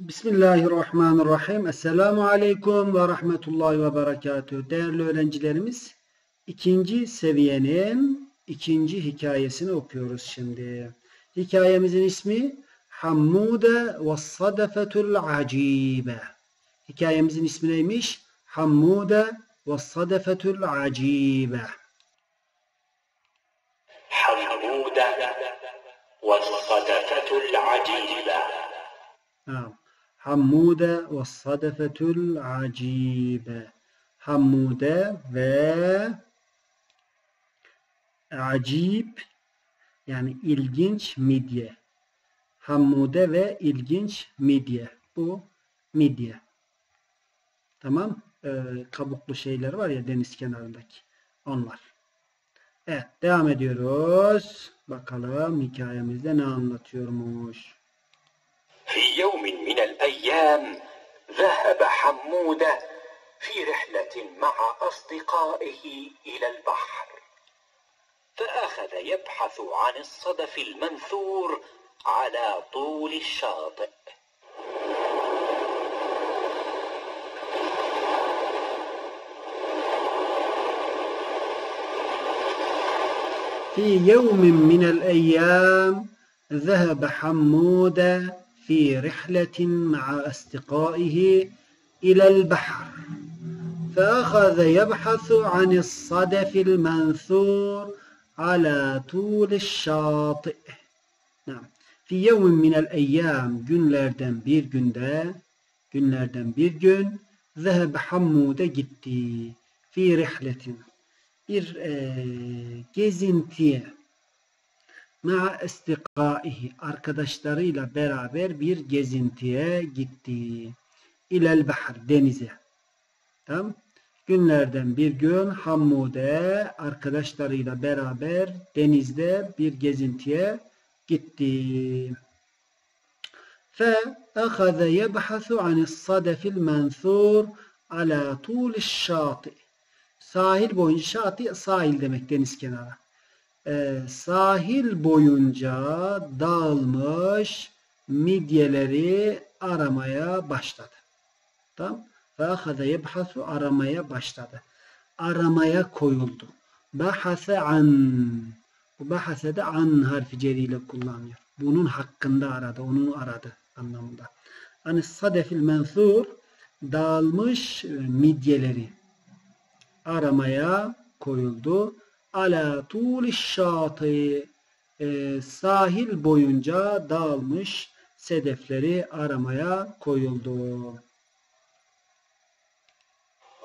Bismillahirrahmanirrahim. Esselamu Aleyküm ve Rahmetullahi ve Berekatühü. Değerli öğrencilerimiz, ikinci seviyenin ikinci hikayesini okuyoruz şimdi. Hikayemizin ismi Hammude ve Sadefetul Acibe. Hikayemizin ismi neymiş? Hammude ve Sadefetul Acibe. Hammude ve Sadefetul Acibe. Ha. Hammude ve sadefetül acibe. Hammude ve acip yani ilginç midye. Hammude ve ilginç midye. Bu midye. Tamam. Ee, kabuklu şeyler var ya deniz kenarındaki. Onlar. Evet. Devam ediyoruz. Bakalım hikayemizde ne anlatıyormuş. في يوم من الأيام ذهب حمودة في رحلة مع أصدقائه إلى البحر. فأخذ يبحث عن الصدف المنثور على طول الشاطئ. في يوم من الأيام ذهب حمود في رحلة مع أصدقائه إلى البحر فأخذ يبحث عن الصدف المنثور على طول الشاطئ نعم. في يوم من الأيام günlerden bir günde günlerden bir gün ذهب حمود'a gitti fi rihletin bir e, gezintiye Ma'a estikaihi arkadaşlarıyla beraber bir gezintiye gitti. İlel bahar denize. Tamam. Günlerden bir gün Hammude arkadaşlarıyla beraber denizde bir gezintiye gitti. Fe ahaze yebhasu anis sadefil mensur ala tuliş şati. Sahil boyunca şati sahil demek deniz kenarı e, sahil boyunca dağılmış midyeleri aramaya başladı. Tamam. Ahada yebhasu aramaya başladı. Aramaya koyuldu. Bahase an. Bu bahase de an harfi ceriyle kullanıyor. Bunun hakkında aradı. Onu aradı anlamında. Hani sadefil mensur dağılmış midyeleri aramaya koyuldu ala tuliş şatı e, ee, sahil boyunca dağılmış sedefleri aramaya koyuldu.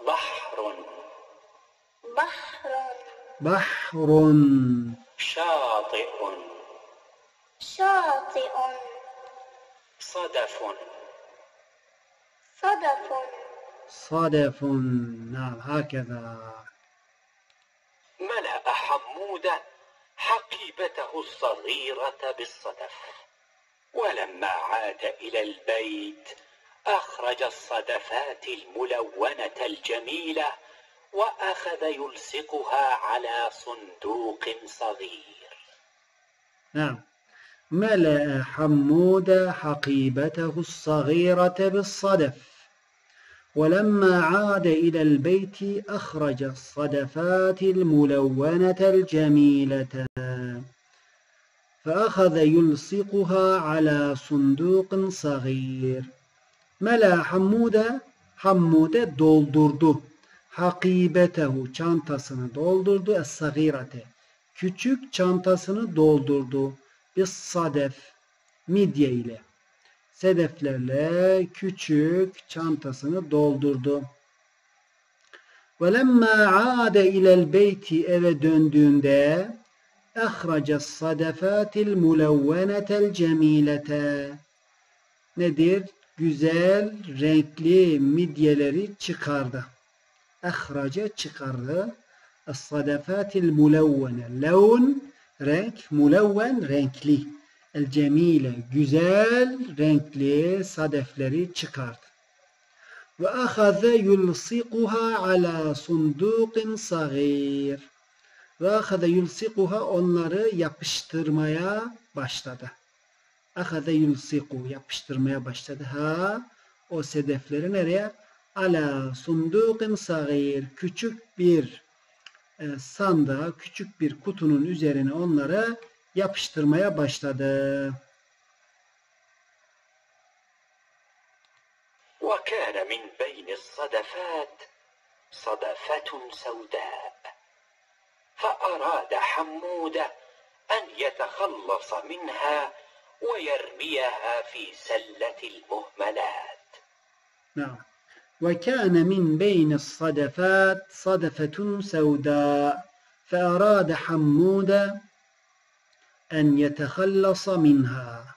Bahrun. Bahrun. Bahrun. Şati'un. Şati'un. Sadefun. Sadefun. Sadefun. Nam hakeza. حمودة حقيبته الصغيرة بالصدف ولما عاد إلى البيت أخرج الصدفات الملونة الجميلة وأخذ يلصقها على صندوق صغير. نعم. ملأ حمود حقيبته الصغيرة بالصدف. ولما عاد إلى البيت أخرج الصدفات الملونة الجميلة فأخذ يلصقها على صندوق صغير ملا حمودة حمودة doldurdu hakibetehu çantasını doldurdu es-sagirate küçük çantasını doldurdu bir sadef midye ile sedeflerle küçük çantasını doldurdu. وَلَمَّا عَادَ اِلَى الْبَيْتِ eve döndüğünde اَخْرَجَ الصَّدَفَاتِ الْمُلَوَّنَةَ الْجَمِيلَةَ Nedir? Güzel, renkli midyeleri çıkardı. Ehraca çıkardı. Es-sadefat el-mulevvene. Levn, renk, mulevven, renkli el cemile güzel renkli sadefleri çıkardı. Ve ahaze yulsikuha ala sundukin sagir. Ve ahaze yulsikuha onları yapıştırmaya başladı. Ahaze yulsiku yapıştırmaya başladı. Ha o sedefleri nereye? Ala sundukin sagir küçük bir e, sandığa, küçük bir kutunun üzerine onları yapıştırmaya başladı. وكان من بين الصدفات صدفة سوداء فأراد حمود أن يتخلص منها ويرميها في سلة المهملات نعم وكان من بين الصدفات صدفة سوداء فأراد حمود أن يتخلص منها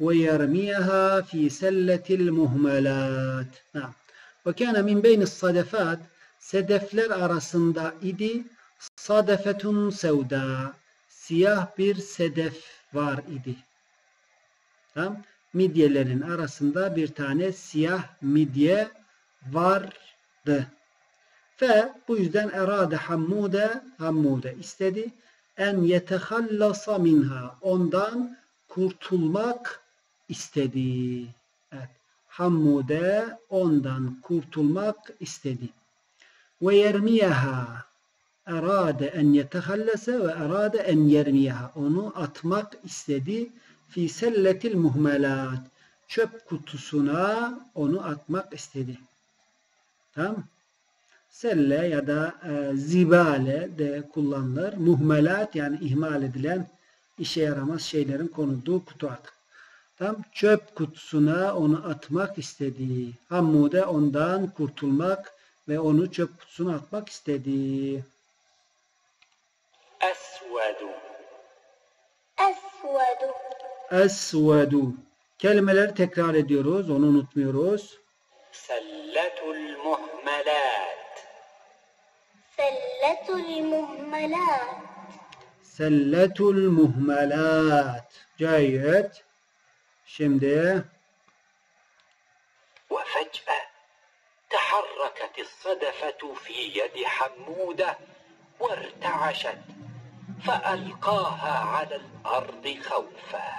ويرميها في سلة المهملات نعم وكان من بين الصدفات sedefler arasında idi sadefetun sevda siyah bir sedef var idi. Tamam. Midyelerin arasında bir tane siyah midye vardı. Ve bu yüzden erade hammude hammude istedi. En yetehallasa minha. Ondan kurtulmak istedi. Evet. Hammude ondan kurtulmak istedi. Ve yermiyeha erade en yetehallese ve erade en yermiyeha. Onu atmak istedi. Fi selletil muhmelat. Çöp kutusuna onu atmak istedi. Tamam selle ya da e, zibale de kullanılır. Muhmelat yani ihmal edilen işe yaramaz şeylerin konulduğu kutu atık. Tam çöp kutusuna onu atmak istediği. Hammude ondan kurtulmak ve onu çöp kutusuna atmak istediği. Esvedu. Esvedu. Esvedu. Kelimeleri tekrar ediyoruz. Onu unutmuyoruz. Selledu. سلة المهملات Selletul muhmelat. Cayet. Şimdi وفجأة تحركت الصدفة في يد حمودة وارتعشت فألقاها على الأرض خوفا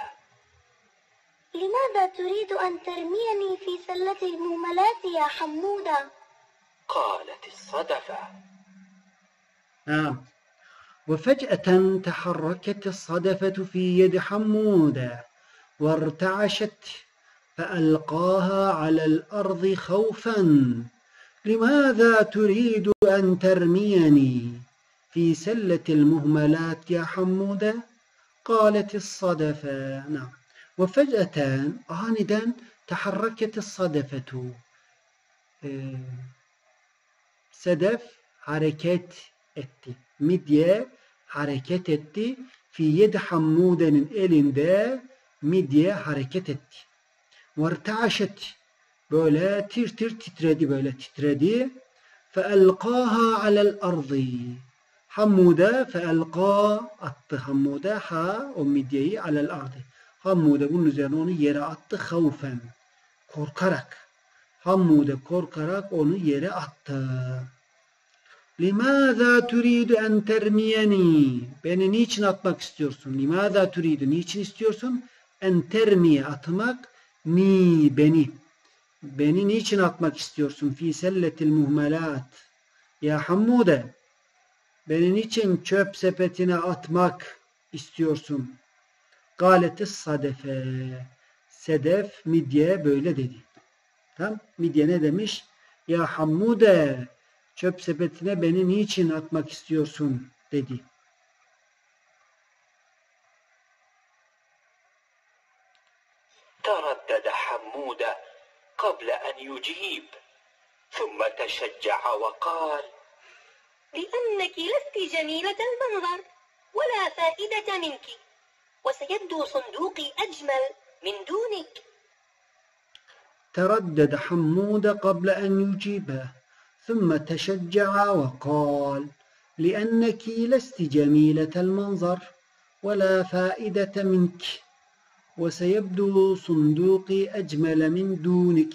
لماذا تريد أن ترميني في سلة المهملات يا حمودة؟ قالت الصدفة نعم وفجأة تحركت الصدفة في يد حمودة وارتعشت فألقاها على الأرض خوفا. لماذا تريد أن ترميني في سلة المهملات يا حمودة؟ قالت الصدفة. نعم. وفجأة aniden تحركت الصدفة. Ee, sedef hareket etti. Midye hareket etti. Fi yedi Hammude'nin elinde midye hareket etti. Vertaşet böyle tir tir titredi böyle titredi. Feelqaha alel ardı. Hammude feelqa attı Hammude ha o midyeyi alel ardı. Hammude bunun üzerine onu yere attı havfen. Korkarak. Hammude korkarak onu yere attı. Limaza turidu en termiyeni? Beni niçin atmak istiyorsun? Limaza turidu? Niçin istiyorsun? En termiye atmak ni beni. Beni niçin atmak istiyorsun? Fi selletil muhmelat. Ya Hammude beni niçin çöp sepetine atmak istiyorsun? Galetis sadefe. Sedef midye böyle dedi. Tam midye ne demiş? Ya Hammude çöp sepetine beni niçin atmak istiyorsun? dedi. تردد حمودة قبل أن يجيب ثم تشجع وقال لأنك لست جميلة المنظر ولا فائدة منك وسيبدو صندوقي أجمل من دونك. تردد حمود قبل أن يجيبه ثم تشجع وقال لأنك لست جميلة المنظر ولا فائدة منك وسيبدو صندوقي أجمل من دونك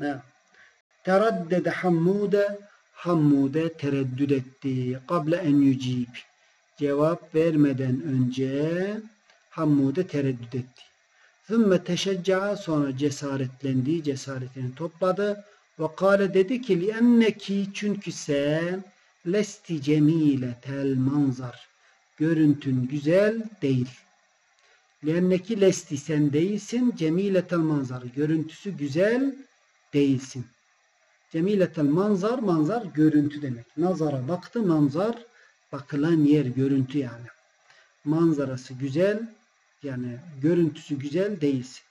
نعم. تردد حمود Hammude tereddüt etti. Kable en yücib. Cevap vermeden önce Hammude tereddüt etti. Hümme teşecca sonra cesaretlendi, cesaretini topladı. Ve kâle dedi ki lienneki çünkü sen lesti cemiletel manzar. Görüntün güzel değil. Lienneki lesti sen değilsin. Cemiletel manzar. Görüntüsü güzel değilsin. Cemiletel manzar, manzar görüntü demek. Nazara baktı, manzar bakılan yer, görüntü yani. Manzarası güzel, yani görüntüsü güzel değilsin.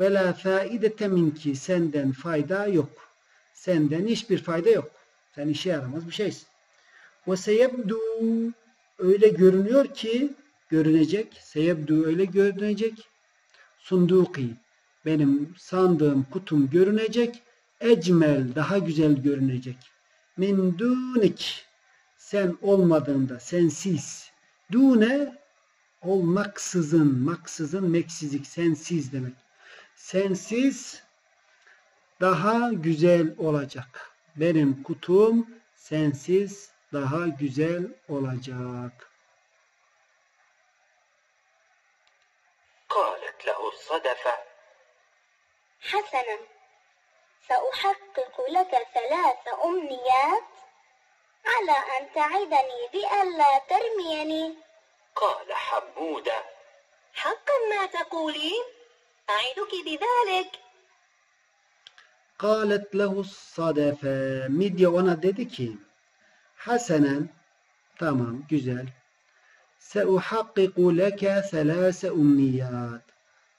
Ve la faidete minki senden fayda yok. Senden hiçbir fayda yok. Sen işe yaramaz bir şeysin. Ve seyebdu öyle görünüyor ki görünecek. Seyebdu öyle görünecek. Sunduki benim sandığım kutum görünecek. Ecmel daha güzel görünecek. Min dunik sen olmadığında sensiz. Dune olmaksızın, maksızın, meksizlik, sensiz demek. Sensiz daha güzel olacak. Benim kutum sensiz daha güzel olacak. قالت له الصدفة حسنا سأحقق لك ثلاث أمنيات على أن تعدني بألا ترميني قال حمودة حقا ما تقولين أعدك بذلك Kalet lehu sadefe. Midye ona dedi ki Hasenen tamam güzel. Seuhakkiku leke selase umniyat.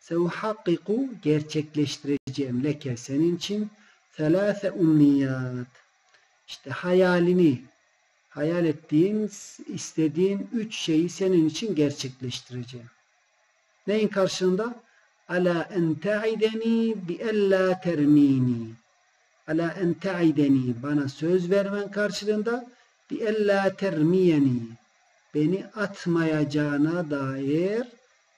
Seuhakkiku gerçekleştireceğim leke senin için selase umniyat. İşte hayalini hayal ettiğin, istediğin üç şeyi senin için gerçekleştireceğim. Neyin karşılığında? Ala en ta'ideni bi ella termini. Ala en. Bana söz vermen karşılığında bi ella termiyeni. Beni atmayacağına dair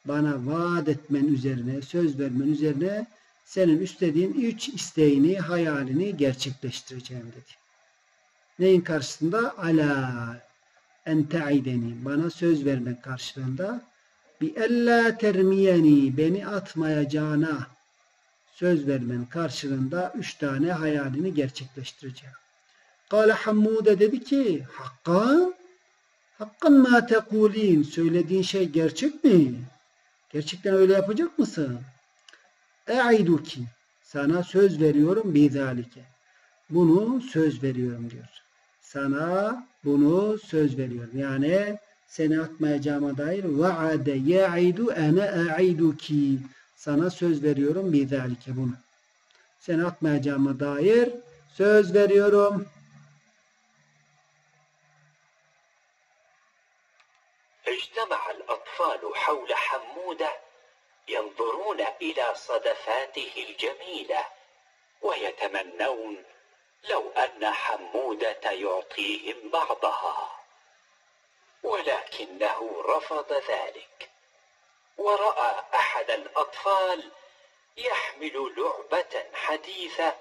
bana vaat etmen üzerine, söz vermen üzerine senin istediğin üç isteğini, hayalini gerçekleştireceğim dedi. Neyin karşısında? Ala en. Bana söz vermek karşılığında bi ella termiyeni beni atmayacağına söz vermen karşılığında üç tane hayalini gerçekleştireceğim. Kale Hammude dedi ki Hakkan Hakkan ma tekulin söylediğin şey gerçek mi? Gerçekten öyle yapacak mısın? E'iduki sana söz veriyorum bizalike. Bunu söz veriyorum diyor. Sana bunu söz veriyorum. Yani seni atmayacağıma dair vaade ya'idu ene a'iduki sana söz veriyorum bizalike bunu. Seni atmayacağıma dair söz veriyorum. اجتمع الأطفال حول حمودة ينظرون إلى صدفاته الجميلة ويتمنون لو أن حمودة يعطيهم بعضها ولكنه رفض ذلك. ورأى أحد الأطفال يحمل لعبة حديثة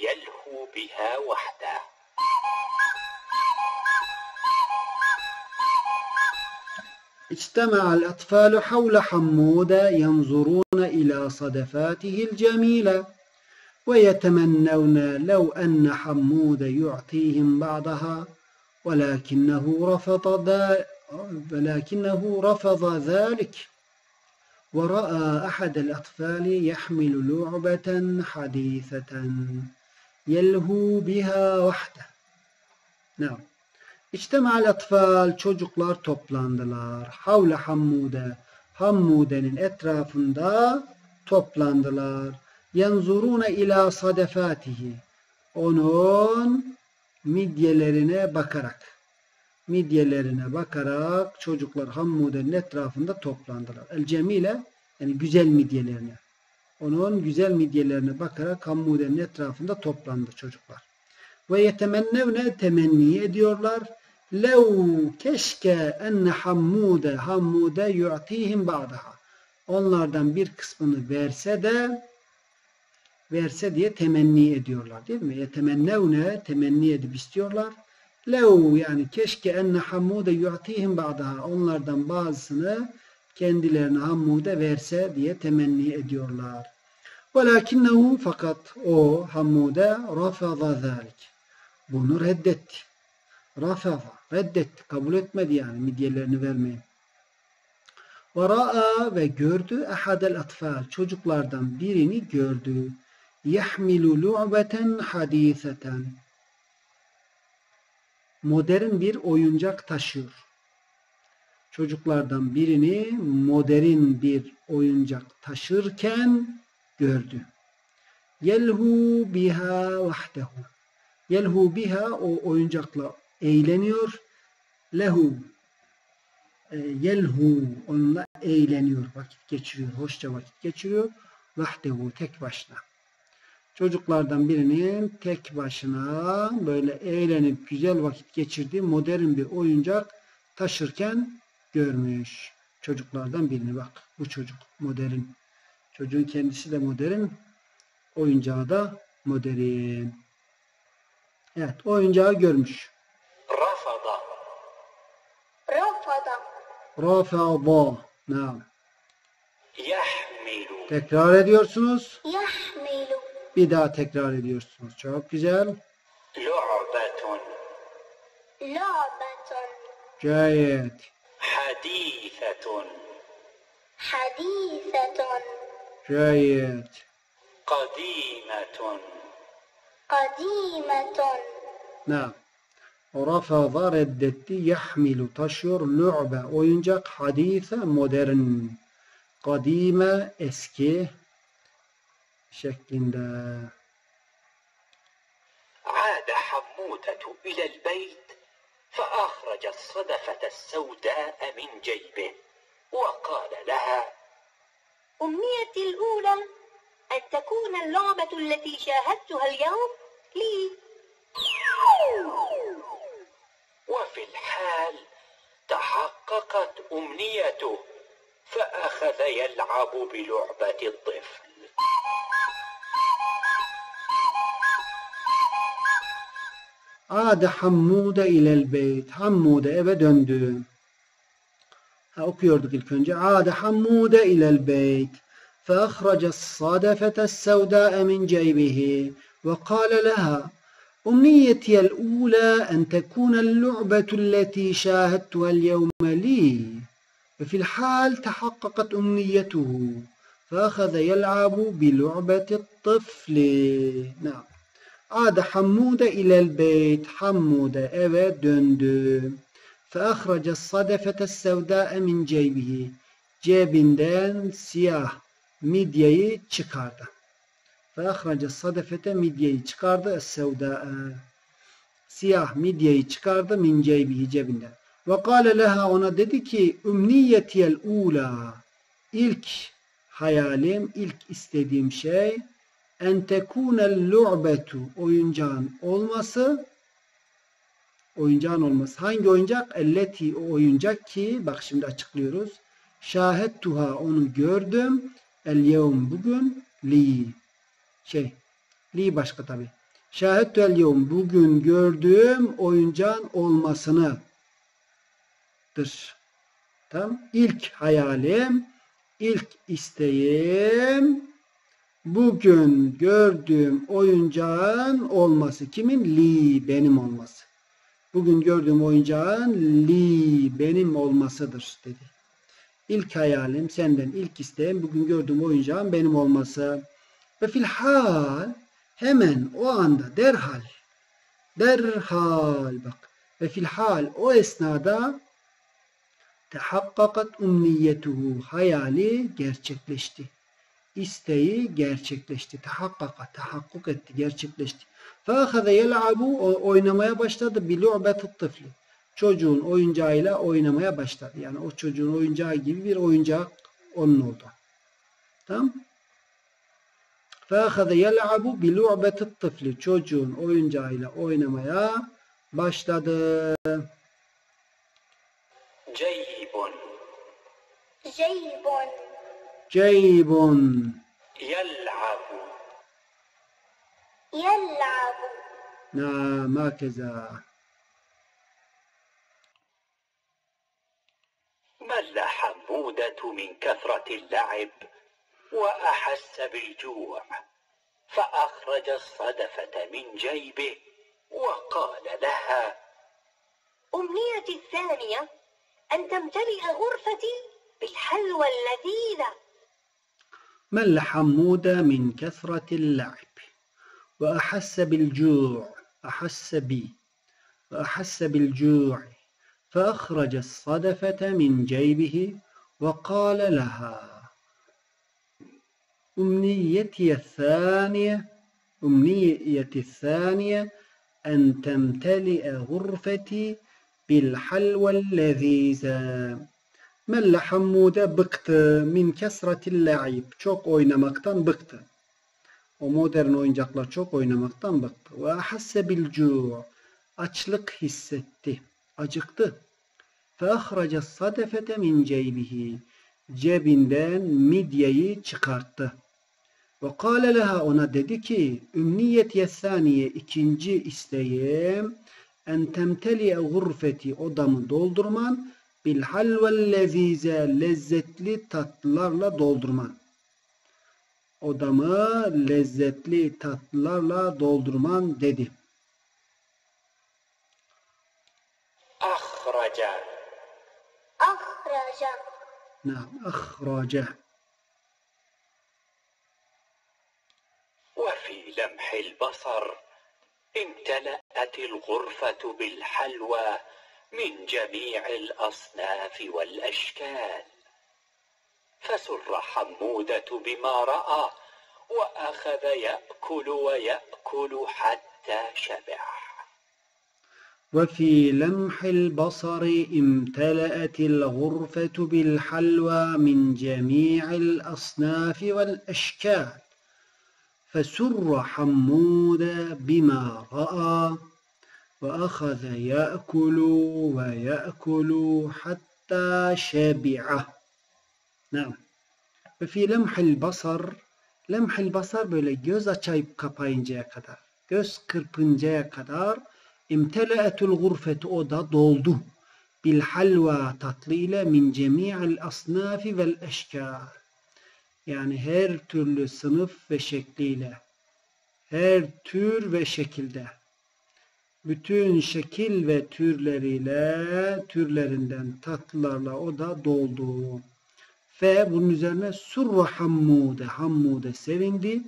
يلهو بها وحده. اجتمع الأطفال حول حمودة ينظرون إلى صدفاته الجميلة ويتمنون لو أن حمود يعطيهم بعضها. ولكنه رفض ذا- ولكنه رفض ذلك ورأى أحد الأطفال يحمل لعبة حديثة يلهو بها وحده نعم İçtemal atfal çocuklar toplandılar. Havle Hammude. Hammude'nin etrafında toplandılar. Yenzurune ila sadefatihi. Onun midyelerine bakarak. Midyelerine bakarak çocuklar Hammude'nin etrafında toplandılar. El cemile yani güzel midyelerine. Onun güzel midyelerine bakarak Hammude'nin etrafında toplandı çocuklar. Ve yetemennevne temenni ediyorlar. Lev keşke enne hammude hammude yu'tihim ba'daha. Onlardan bir kısmını verse de verse diye temenni ediyorlar değil mi? Yetemennevne temenni edip istiyorlar. Lev yani keşke enne hammude yu'tihim ba'daha. Onlardan bazısını kendilerine Hammud'e verse diye temenni ediyorlar. Velakinnehu fakat o Hammud'e rafaza zalik. Bunu reddetti. Rafaza reddetti. Kabul etmedi yani midyelerini vermeyi. Ve ra'a ve gördü ehadel atfal. Çocuklardan birini gördü. Yahmilu lu'beten hadiseten. Modern bir oyuncak taşıyor. Çocuklardan birini modern bir oyuncak taşırken gördü. Yelhu biha vahdehu. Yelhu biha o oyuncakla eğleniyor. Lehu e, yelhu onunla eğleniyor, vakit geçiriyor, hoşça vakit geçiriyor. Vahdehu tek başına. Çocuklardan birinin tek başına böyle eğlenip güzel vakit geçirdiği modern bir oyuncak taşırken görmüş. Çocuklardan birini bak bu çocuk modern. Çocuğun kendisi de modern. Oyuncağı da modern. Evet oyuncağı görmüş. Rafada. Rafada. Rafada. Ne? Yahmilu. Tekrar ediyorsunuz. Yahmilu. Bir daha tekrar ediyorsunuz. Çok güzel. Lu'betun. Lu'betun. Gayet. Hadifetun. Hadifetun. Gayet. Kadimetun. Kadimetun. Nam. Rafaza reddetti. Yahmilu taşıyor. Lu'be oyuncak. Hadife modern. Kadime eski. Şeklinde. عاد حمودة إلى البيت فأخرج الصدفة السوداء من جيبه وقال لها أمنيتي الأولى أن تكون اللعبة التي شاهدتها اليوم لي وفي الحال تحققت أمنيته فأخذ يلعب بلعبة الطفل Ade Hammude ilel beyt. Hammude eve döndü. Ha, okuyorduk ilk önce. Ade beyt. فأخرج الصدفة السوداء من جيبه وقال لها أمنيتي الأولى أن تكون اللعبة التي شاهدتها اليوم لي وفي الحال تحققت أمنيته فأخذ يلعب بلعبة الطفل نعم Ade Hammude ilel beyt. Hammude eve döndü. Feahraca sadefete sevdâe min ceybihi. Cebinden siyah midyeyi çıkardı. Feahraca sadefete midyeyi çıkardı. Sevdâe. Siyah midyeyi çıkardı min ceybihi cebinden. Ve kâle leha ona dedi ki ümniyetiyel ula. İlk hayalim, ilk istediğim şey en tekunel lu'betu oyuncağın olması oyuncağın olması. Hangi oyuncak? Elleti o oyuncak ki bak şimdi açıklıyoruz. Şahettuha onu gördüm. El yevm bugün li şey li başka tabi. Şahettu el yevm bugün gördüğüm oyuncağın olmasını dır. Tamam. İlk hayalim, ilk isteğim bugün gördüğüm oyuncağın olması. Kimin? Li, benim olması. Bugün gördüğüm oyuncağın li, benim olmasıdır dedi. İlk hayalim senden ilk isteğim bugün gördüğüm oyuncağın benim olması. Ve filhal hemen o anda derhal derhal bak ve filhal o esnada tehakkakat umniyetuhu hayali gerçekleşti isteği gerçekleşti. Tahakkaka, tahakkuk etti, gerçekleşti. فَاَخَذَ يَلْعَبُ Oynamaya başladı. بِلُعْبَةُ الطِّفْلِ Çocuğun oyuncağıyla oynamaya başladı. Yani o çocuğun oyuncağı gibi bir oyuncak onun oldu. Tamam فَاَخَذَ يَلْعَبُ بِلُعْبَةِ الطِّفْلِ Çocuğun oyuncağıyla oynamaya başladı. جيب جيب. يلعب يلعب Na, makeza. مل حمودة من كثرة اللعب وأحس بالجوع فأخرج الصدفة من جيبه وقال لها أمنيتي الثانية أن تمتلئ غرفتي بالحلوى اللذيذة مل حمودة من كثرة اللعب؟ وأحس بالجوع أحس بي وأحس بالجوع فأخرج الصدفة من جيبه وقال لها أمنيتي الثانية أمنيتي الثانية أن تمتلئ غرفتي بالحلوى اللذيذة Melle Hammude bıktı min kesratil la'ib. Çok oynamaktan bıktı. O modern oyuncaklar çok oynamaktan bıktı. Ve ahasse bil açlık hissetti. Acıktı. Fe ahraca sadefete min ceybihi. Cebinden midyeyi çıkarttı. Ve kâle leha ona dedi ki ümniyet yesaniye ikinci isteğim en temteliye gurfeti odamı doldurman bil halvel lezize lezzetli tatlılarla doldurman. Odamı lezzetli tatlılarla doldurman dedi. أخرج أخرج Naam, ahraca. وفي لمح البصر امتلأت الغرفة بالحلوى من جميع الأصناف والأشكال. فسر حمودة بما رأى وأخذ يأكل ويأكل حتى شبع. وفي لمح البصر امتلأت الغرفة بالحلوى من جميع الأصناف والأشكال. فسر حمود بما رأى وأخذ يأكل ويأكل حتى شبع نعم وفي لمح البصر لمح البصر böyle göz açayıp kapayıncaya kadar göz kırpıncaya kadar imtele'etul gurfetu oda doldu bil halva tatlı ile min cemi'il asnafi vel eşkar yani her türlü sınıf ve şekliyle her tür ve şekilde bütün şekil ve türleriyle türlerinden tatlılarla o da doldu. Ve bunun üzerine surra hammude hammude sevindi.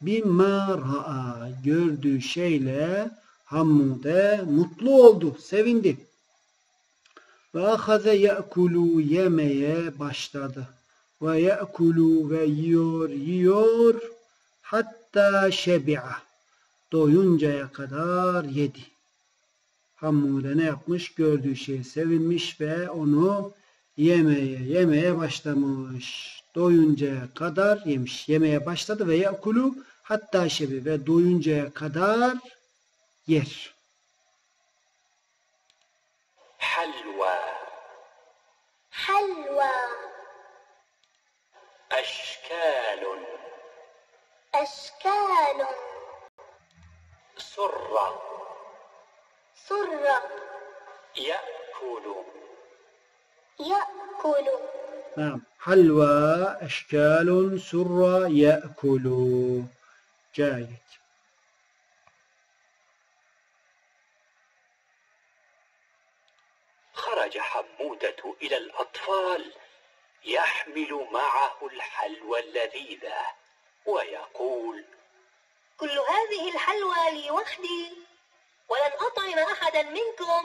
Bimma ra'a gördüğü şeyle hammude mutlu oldu, sevindi. Ve ahaze ye'kulu yemeye başladı. Ve ye'kulu ve yiyor, yiyor hatta şebi'a doyuncaya kadar yedi. Hammude ne yapmış? Gördüğü şeye sevinmiş ve onu yemeye yemeye başlamış. Doyuncaya kadar yemiş. Yemeye başladı ve yakulu hatta şebi ve doyuncaya kadar yer. Halva. Halva. Eşkalun. Eşkalun. Surra. سرة يأكل. يأكل. نعم. حلوى أشكال سرة يأكل. جيد خرج حمودة إلى الأطفال يحمل معه الحلوى اللذيذة ويقول كل هذه الحلوى لي وحدي ولن أطعم أحدا منكم.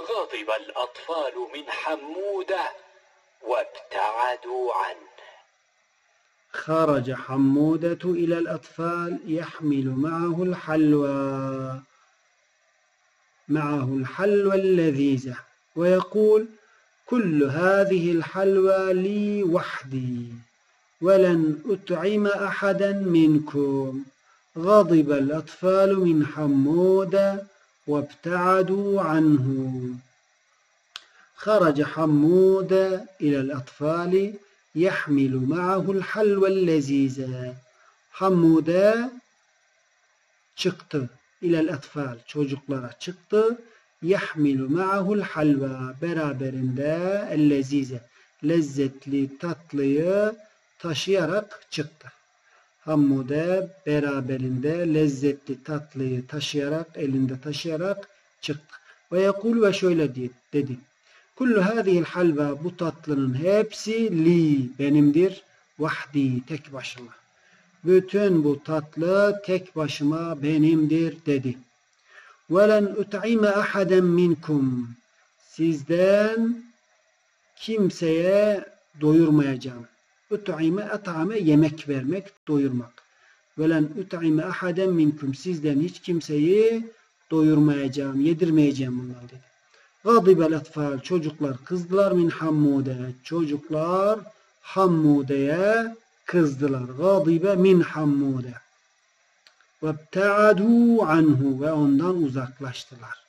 غضب الأطفال من حمودة وابتعدوا عنه. خرج حمودة إلى الأطفال يحمل معه الحلوى. معه الحلوى اللذيذة ويقول كل هذه الحلوى لي وحدي ولن أطعم أحدا منكم. غضب الأطفال من حمودة وابتعدوا عنه. خرج حمودة إلى الأطفال يحمل معه الحلوى اللذيذة حمودة çıktı إلى الأطفال. çocuklara çıktı يحمل معه الحلوى beraberinde اللذيذة لذت tatlıyı تشيرق çıktı hammude beraberinde lezzetli tatlıyı taşıyarak elinde taşıyarak çıktı. Ve yakul ve şöyle dedi. Kullu hadihil halva bu tatlının hepsi li benimdir. Vahdi tek başıma. Bütün bu tatlı tek başıma benimdir dedi. Velen ut'ime ahaden minkum. Sizden kimseye doyurmayacağım. Ut'ime at'ame yemek vermek, doyurmak. Velen ut'ime ahaden minkum sizden hiç kimseyi doyurmayacağım, yedirmeyeceğim bunlar dedi. Gadibel atfal çocuklar kızdılar min hammude. Çocuklar hammude'ye kızdılar. Gadibe min hammude. Vebte'adu anhu ve ondan uzaklaştılar.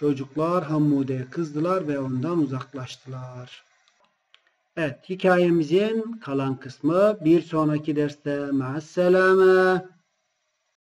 Çocuklar Hammude'ye kızdılar ve ondan uzaklaştılar. Evet, hikayemizin kalan kısmı bir sonraki derste. Maasselame.